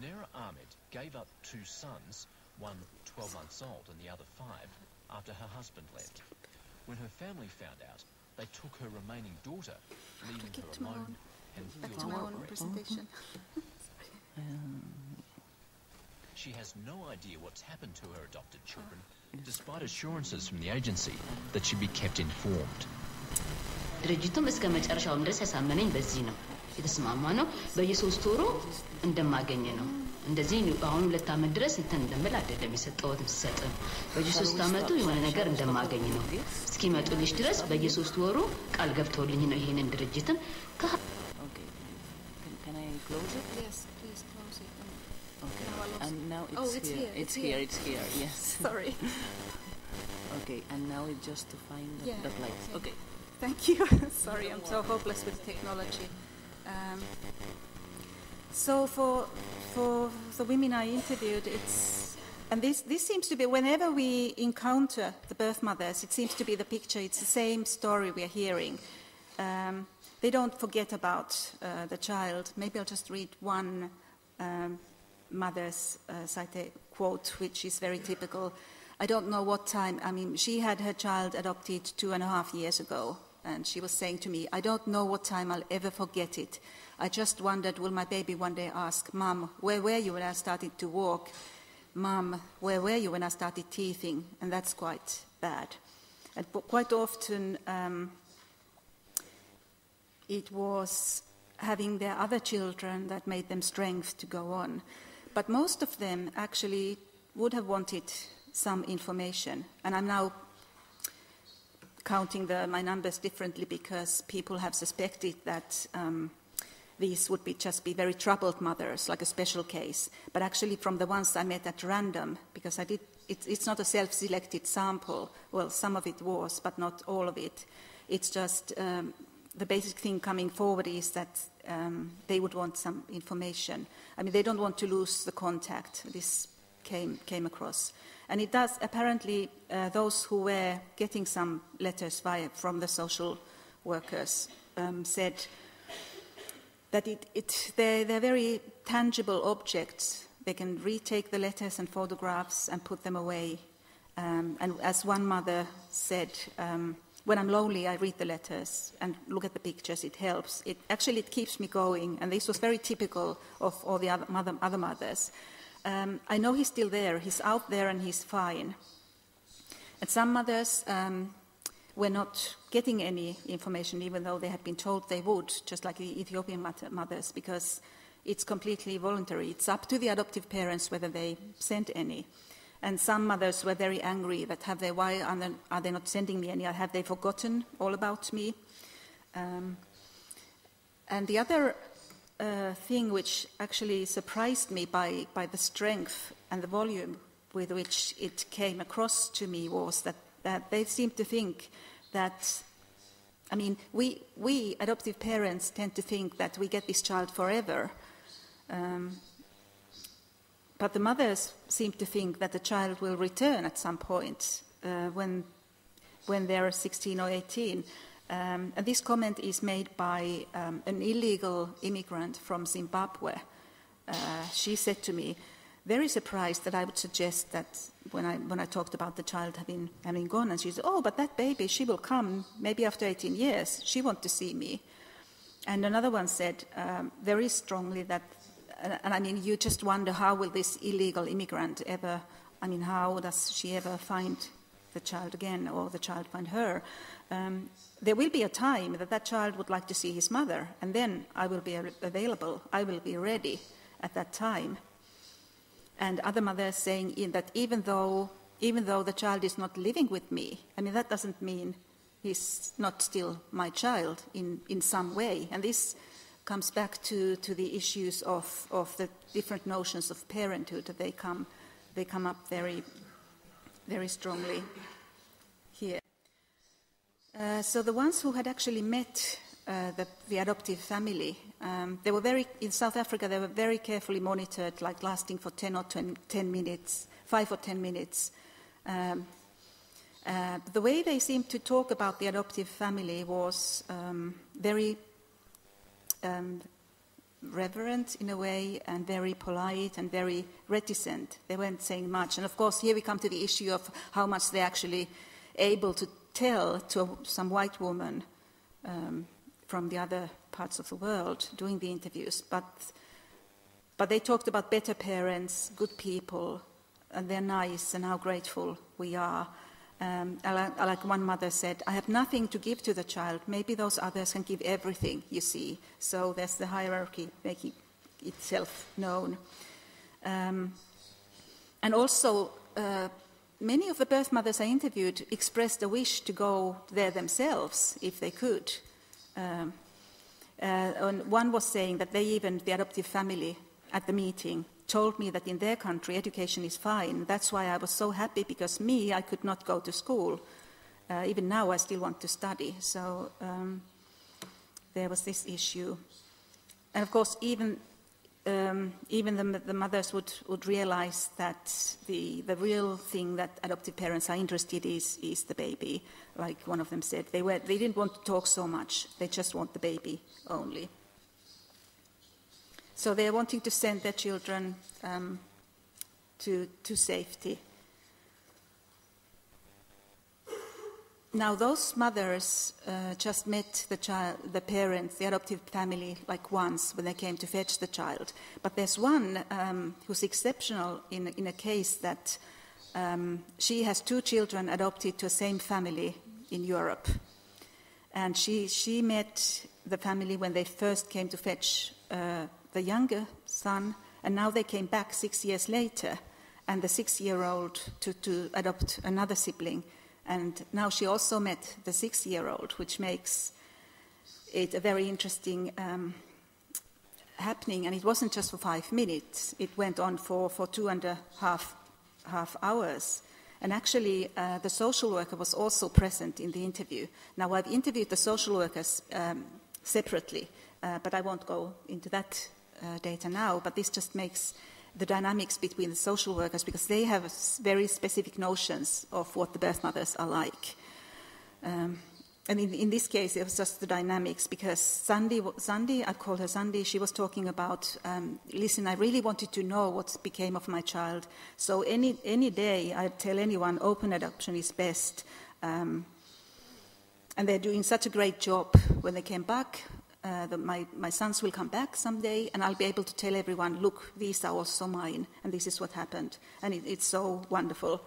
Munera Ahmed gave up two sons, one 12 months old and the other five, after her husband left. When her family found out, they took her remaining daughter, leaving her alone own- and Back filled to my own regret. presentation. She has no idea what's happened to her adopted children, ah. despite assurances from the agency that she'd be kept informed. የተስማማ ነው። በየሶስት ወሩ እንደማገኝ ነው። እንደዚህ አሁን ሁለት አመት ድረስ እንትን እንደምል አይደለም የሰጠወት ስሰጥም በየሶስት አመቱ የሆነ ነገር እንደማገኝ ነው። እስኪመጡልሽ ድረስ በየሶስት ወሩ ቃል ገብተውልኝ ነው ይሄንን ድርጅትም Okay, and now it's just to find yeah. the place. Okay. Thank you. Sorry, I'm so hopeless with technology. Um, so for for the women I interviewed, it's and this this seems to be whenever we encounter the birth mothers, it seems to be the picture. It's the same story we are hearing. Um, they don't forget about uh, the child. Maybe I'll just read one um, mother's uh, cita- quote, which is very typical. I don't know what time. I mean, she had her child adopted two and a half years ago, and she was saying to me, I don't know what time I'll ever forget it. I just wondered, will my baby one day ask, Mom, where were you when I started to walk? Mom, where were you when I started teething? And that's quite bad. And quite often, um, it was having their other children that made them strength to go on. But most of them actually would have wanted some information. And I'm now counting the, my numbers differently because people have suspected that um, these would be just be very troubled mothers, like a special case. But actually, from the ones I met at random, because I did, it, it's not a self-selected sample. Well, some of it was, but not all of it. It's just um, the basic thing coming forward is that um, they would want some information. I mean, they don't want to lose the contact. This came came across, and it does apparently uh, those who were getting some letters via from the social workers um, said that it, it, they're, they're very tangible objects. They can retake the letters and photographs and put them away. Um, and as one mother said, um, when I'm lonely, I read the letters and look at the pictures. It helps. It actually it keeps me going. And this was very typical of all the other, mother, other mothers. Um, I know he's still there. He's out there and he's fine. And some mothers um, were not getting any information, even though they had been told they would, just like the Ethiopian mothers, because it's completely voluntary. It's up to the adoptive parents whether they sent any. And some mothers were very angry that have they, why are they not sending me any? Have they forgotten all about me? Um, and the other uh, thing which actually surprised me by, by the strength and the volume with which it came across to me was that, that they seemed to think that, I mean, we, we adoptive parents tend to think that we get this child forever. Um, but the mothers seem to think that the child will return at some point uh, when, when they're 16 or 18. Um, and this comment is made by um, an illegal immigrant from Zimbabwe. Uh, she said to me, very surprised that I would suggest that when I, when I talked about the child having, having gone, and she said, Oh, but that baby, she will come maybe after 18 years. She wants to see me. And another one said um, very strongly that, and, and I mean, you just wonder how will this illegal immigrant ever, I mean, how does she ever find the child again or the child find her? Um, there will be a time that that child would like to see his mother, and then I will be available, I will be ready at that time. And other mothers saying in that even though, even though the child is not living with me, I mean, that doesn't mean he's not still my child in, in some way. And this comes back to, to the issues of, of the different notions of parenthood. that They come, they come up very, very strongly here. Uh, so the ones who had actually met uh, the, the adoptive family, um, they were very in South Africa. They were very carefully monitored, like lasting for 10 or 20, 10 minutes, five or 10 minutes. Um, uh, the way they seemed to talk about the adoptive family was um, very um, reverent in a way and very polite and very reticent. They weren't saying much. And of course, here we come to the issue of how much they're actually able to tell to some white woman um, from the other parts of the world doing the interviews. But, but they talked about better parents, good people, and they're nice and how grateful we are. Um, like one mother said, I have nothing to give to the child. Maybe those others can give everything, you see. So there's the hierarchy making itself known. Um, and also, uh, many of the birth mothers I interviewed expressed a wish to go there themselves if they could. Um, uh, and one was saying that they even, the adoptive family at the meeting, told me that in their country education is fine. That's why I was so happy because me, I could not go to school. Uh, even now, I still want to study. So um, there was this issue. And of course, even um, even the, the, mothers would, would realize that the, the real thing that adoptive parents are interested in is, is the baby. Like one of them said, they, were, they didn't want to talk so much, they just want the baby only. So they're wanting to send their children um, to, to safety. Now, those mothers uh, just met the, child, the parents, the adoptive family, like once when they came to fetch the child. But there's one um, who's exceptional in, in a case that um, she has two children adopted to the same family in Europe. And she, she met the family when they first came to fetch uh, the younger son, and now they came back six years later, and the six year old to, to adopt another sibling. And now she also met the six year old, which makes it a very interesting um, happening. And it wasn't just for five minutes, it went on for, for two and a half, half hours. And actually, uh, the social worker was also present in the interview. Now, I've interviewed the social workers um, separately, uh, but I won't go into that uh, data now, but this just makes the dynamics between the social workers because they have very specific notions of what the birth mothers are like. Um, and in, in, this case, it was just the dynamics because Sandy, Sandy, I called her Sandy, she was talking about, um, listen, I really wanted to know what became of my child. So any, any day I'd tell anyone open adoption is best. Um, and they're doing such a great job. When they came back, uh, my, my sons will come back someday and I'll be able to tell everyone, look, these are also mine, and this is what happened. And it, it's so wonderful.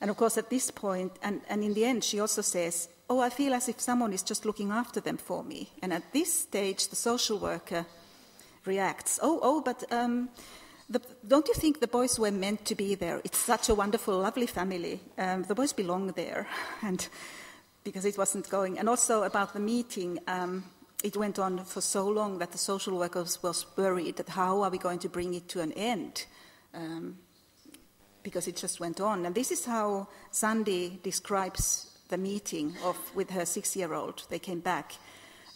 And of course, at this point, and, and in the end, she also says, Oh, I feel as if someone is just looking after them for me. And at this stage, the social worker reacts, Oh, oh, but um, the, don't you think the boys were meant to be there? It's such a wonderful, lovely family. Um, the boys belong there. And because it wasn't going. And also about the meeting, um, it went on for so long that the social workers was worried that how are we going to bring it to an end? Um, because it just went on. And this is how Sandy describes the meeting of, with her six-year-old. They came back.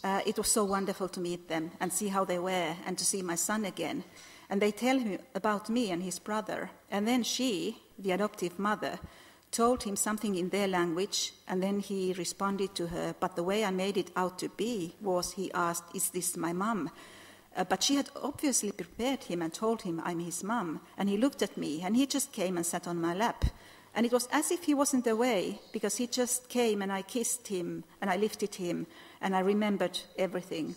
Uh, it was so wonderful to meet them and see how they were and to see my son again. And they tell him about me and his brother. And then she, the adoptive mother, told him something in their language, and then he responded to her. But the way I made it out to be was he asked, Is this my mum? Uh, but she had obviously prepared him and told him I'm his mum. And he looked at me, and he just came and sat on my lap. And it was as if he wasn't away, because he just came and I kissed him and I lifted him, and I remembered everything.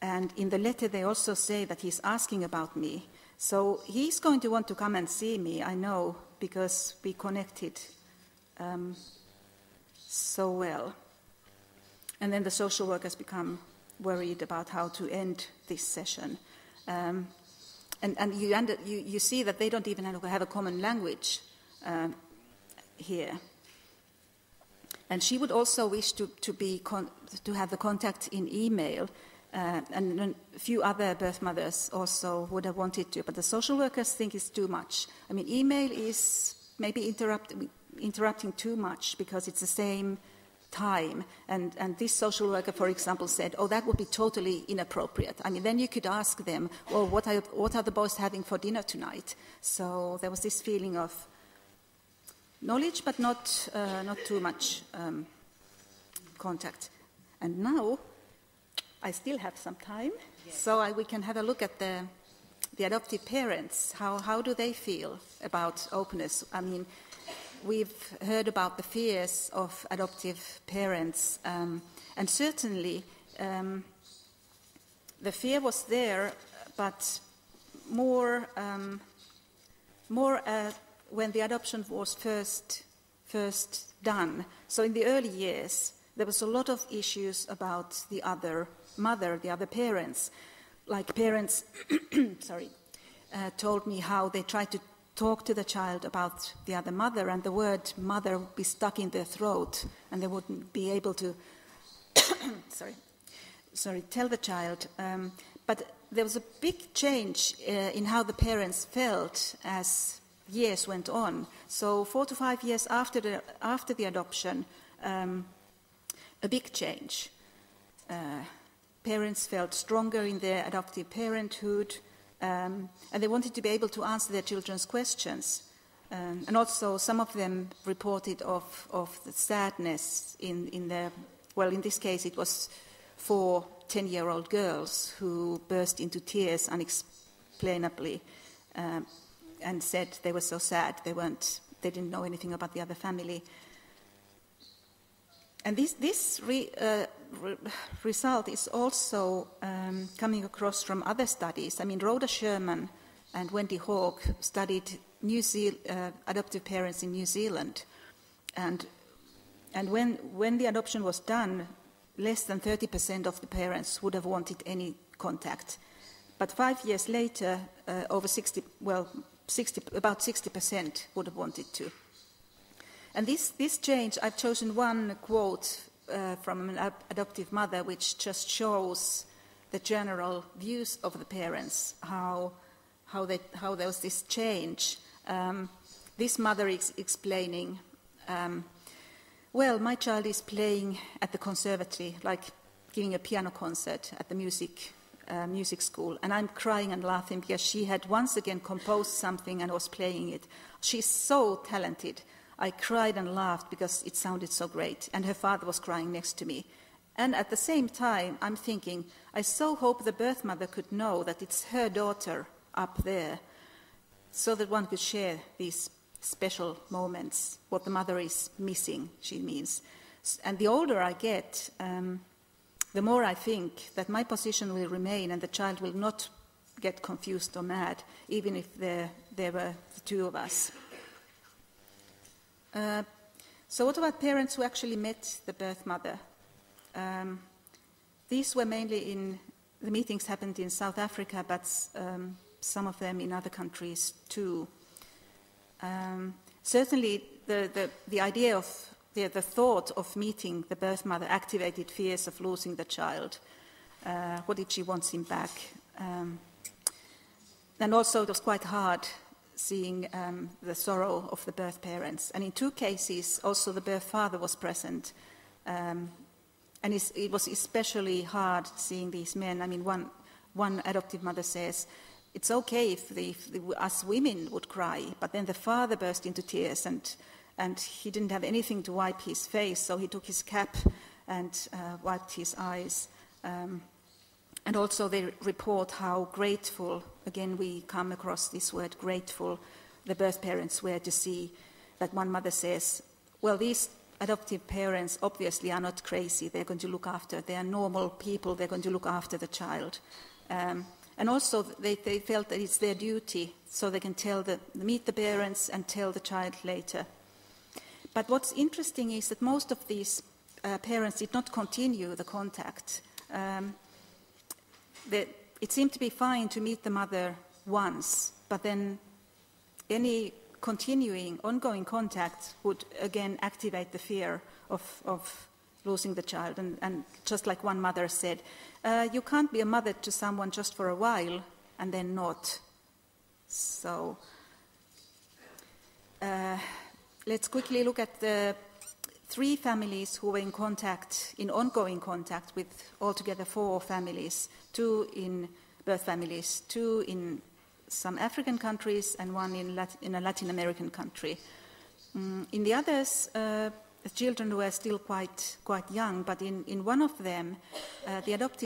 And in the letter, they also say that he's asking about me. So he's going to want to come and see me, I know, because we connected um, so well. And then the social workers become worried about how to end this session. Um, and, and you, under, you, you, see that they don't even have a common language um, here. And she would also wish to, to, be to have the contact in email, uh, and a few other birth mothers also would have wanted to, but the social workers think it's too much. I mean, email is maybe interrupt, interrupting too much because it's the same time. And, and this social worker, for example, said, oh, that would be totally inappropriate. I mean, then you could ask them, well, what are, what are the boys having for dinner tonight? So there was this feeling of knowledge, but not, uh, not too much um, contact. And now I still have some time, so I, we can have a look at the, the adoptive parents. How, how do they feel about openness? I mean, we've heard about the fears of adoptive parents, um, and certainly um, the fear was there, but more, um, more uh, when the adoption was first, first done. So in the early years, there was a lot of issues about the other mother, the other parents. Like parents, sorry, uh, told me how they tried to talk to the child about the other mother, and the word mother would be stuck in their throat, and they wouldn't be able to, sorry, sorry, tell the child. Um, but there was a big change uh, in how the parents felt as years went on. So four to five years after the, after the adoption, um, a big change. Uh, parents felt stronger in their adoptive parenthood, um, and they wanted to be able to answer their children's questions. Um, and also, some of them reported of, of the sadness in, in their, well, in this case, it was four 10 year old girls who burst into tears unexplainably um, and said they were so sad they, weren't, they didn't know anything about the other family. And this, this re, uh, re, result is also um, coming across from other studies. I mean, Rhoda Scherman and Wendy Hawke studied uh, adoptive parents in New Zealand. And, and when, when the adoption was done, less than 30% of the parents would have wanted any contact. But five years later, uh, over 60, well, 60, about 60% would have wanted to. And this, this change, I've chosen one quote uh, from an adoptive mother which just shows the general views of the parents, how, how, they, how there was this change. Um, this mother is explaining, um, well, my child is playing at the conservatory, like giving a piano concert at the music, uh, music school, and I'm crying and laughing because she had once again composed something and was playing it. She's so talented. I cried and laughed because it sounded so great, and her father was crying next to me. And at the same time, I'm thinking, I so hope the birth mother could know that it's her daughter up there, so that one could share these special moments, what the mother is missing, she means. And the older I get, um, the more I think that my position will remain and the child will not get confused or mad, even if there, there were the two of us. Uh, so what about parents who actually met the birth mother? Um, these were mainly in, the meetings happened in South Africa, but um, some of them in other countries too. Um, certainly the, the, the, idea of, the, the, thought of meeting the birth mother activated fears of losing the child. Uh, what if she wants him back? Um, and also it was quite hard seeing um, the sorrow of the birth parents. And in two cases, also the birth father was present. Um, and it was especially hard seeing these men. I mean, one, one adoptive mother says, it's okay if, the, if the, us women would cry, but then the father burst into tears and, and he didn't have anything to wipe his face, so he took his cap and uh, wiped his eyes. Um, and also they report how grateful, again we come across this word grateful, the birth parents were to see that one mother says, well, these adoptive parents obviously are not crazy. They're going to look after, they are normal people, they're going to look after the child. Um, and also they, they, felt that it's their duty so they can tell the, meet the parents and tell the child later. But what's interesting is that most of these uh, parents did not continue the contact. Um, that it seemed to be fine to meet the mother once, but then any continuing, ongoing contact would again activate the fear of, of losing the child. And, and, just like one mother said, uh, you can't be a mother to someone just for a while and then not. So uh, let's quickly look at the three families who were in contact, in ongoing contact with altogether four families, two in birth families, two in some African countries, and one in, Lat- in a Latin American country. Mm, in the others, uh, the children were still quite, quite young, but in, in one of them, uh, the adoptive